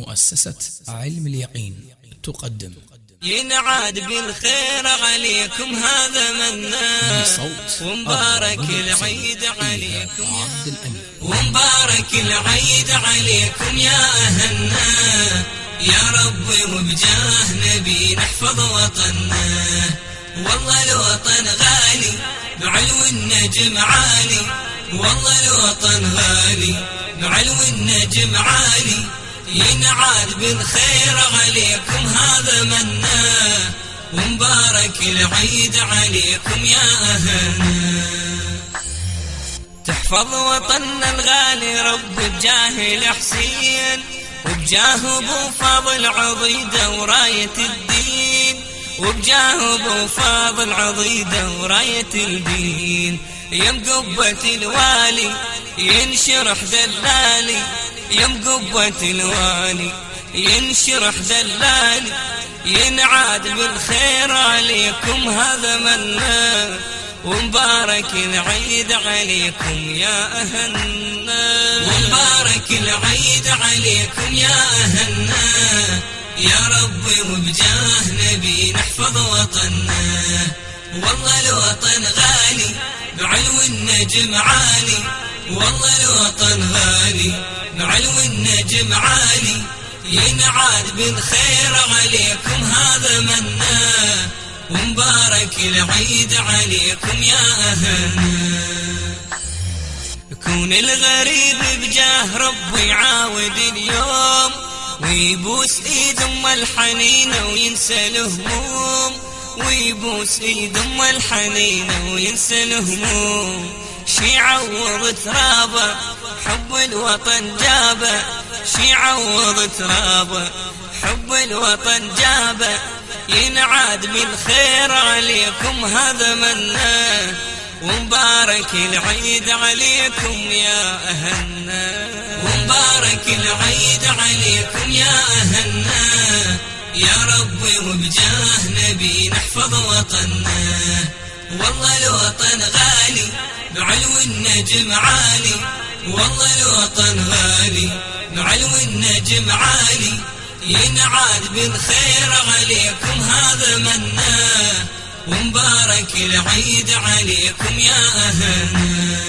مؤسسة علم اليقين تقدم. ينعاد بالخير عليكم هذا منا. ومبارك العيد عليكم. ومبارك العيد عليكم يا أهلنا. يا ربي وبجاه نبي نحفظ وطننا. والله الوطن غالي بعلو النجم عالي. والله الوطن غالي بعلو النجم عالي. ينعاد بالخير عليكم هذا منا؟ ومبارك العيد عليكم يا أهلنا. تحفظ وطننا الغالي رب بجاه الحسين وبجاه أبو فاضل عضيده ورايه الدين. وبجاه أبو فاضل عضيده ورايه الدين. يم قبة الوالي ينشرح دلالي يم قبة الوالي ينشرح دلالي ينعاد بالخير عليكم هذا منا. ومبارك العيد عليكم يا أهلنا ومبارك العيد عليكم يا أهلنا يا ربي وبجاه نبي نحفظ وطننا. والله الوطن غالي بعلو النجم عالي. والله الوطن غالي. بعلو النجم عالي. ينعاد بالخير عليكم هذا منا ومبارك العيد عليكم يا أهلنا يكون الغريب بجاه ربي يعاود اليوم ويبوس إيد أم الحنينة وينسى الهموم. ويبوس إيد أم الحنينة وينسى الهموم. شي عوض ترابه حب الوطن جابه شي عوض ترابه حب الوطن جابه ينعاد بالخير عليكم هذا منا ومبارك العيد عليكم يا أهلنا. ومبارك العيد عليكم يا أهلنا. يا ربي وبجاه نبي نحفظ وطننا. والله الوطن غالي بعلو النجم عالي. والله الوطن غالي بعلو النجم عالي. ينعاد بالخير عليكم هذا منا. ومبارك العيد عليكم يا أهلنا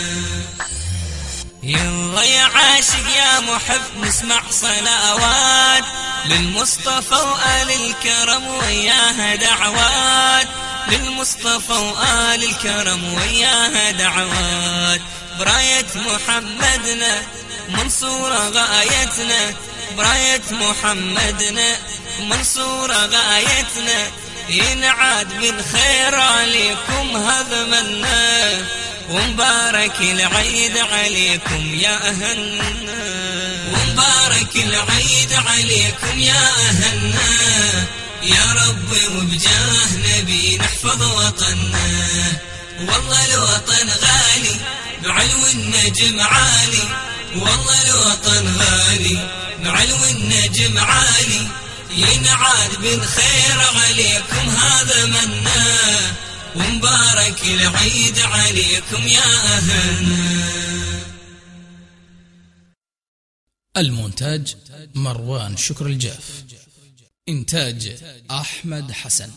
يلا يا عاشق يا محب نسمع صلوات للمصطفى وآل الكرم وياها دعوات. للمصطفى وآل الكرم وياها دعوات. براية محمدنا منصورة غايتنا. براية محمدنا منصورة غايتنا. ينعاد بالخير عليكم هذا منا ومبارك العيد عليكم يا أهلنا. ومبارك العيد عليكم يا أهلنا. يا ربي وبجاه نبي نحفظ وطننا والله الوطن غالي بعلو النجم عالي. والله الوطن غالي بعلو النجم عالي. ينعاد بالخير عليكم هذا منا ومبارك العيد عليكم يا أهلنا المونتاج مروان شكر الجاف. إنتاج أحمد حسن.